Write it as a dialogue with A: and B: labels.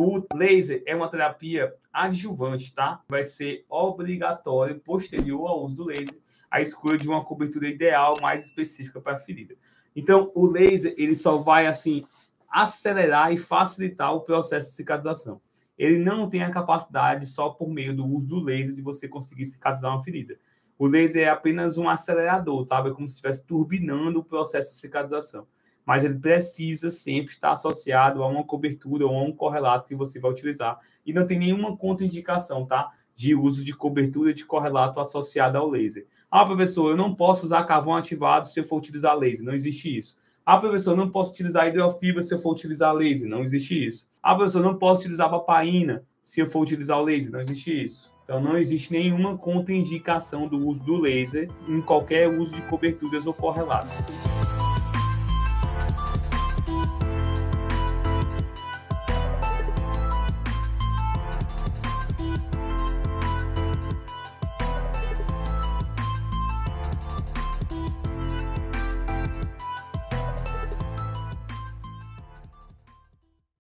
A: O laser é uma terapia adjuvante, tá? Vai ser obrigatório, posterior ao uso do laser, a escolha de uma cobertura ideal mais específica para a ferida. Então, o laser, ele só vai, assim, acelerar e facilitar o processo de cicatrização. Ele não tem a capacidade, só por meio do uso do laser, de você conseguir cicatrizar uma ferida. O laser é apenas um acelerador, sabe? É como se estivesse turbinando o processo de cicatrização. Mas ele precisa sempre estar associado a uma cobertura ou a um correlato que você vai utilizar. E não tem nenhuma contraindicação, tá? De uso de cobertura de correlato associado ao laser. Ah, professor, eu não posso usar carvão ativado se eu for utilizar laser. Não existe isso. Ah, professor, eu não posso utilizar hidrofibra se eu for utilizar laser. Não existe isso. Ah, professor, eu não posso utilizar papaina se eu for utilizar o laser. Não existe isso. Então, não existe nenhuma contraindicação do uso do laser em qualquer uso de coberturas ou correlatos.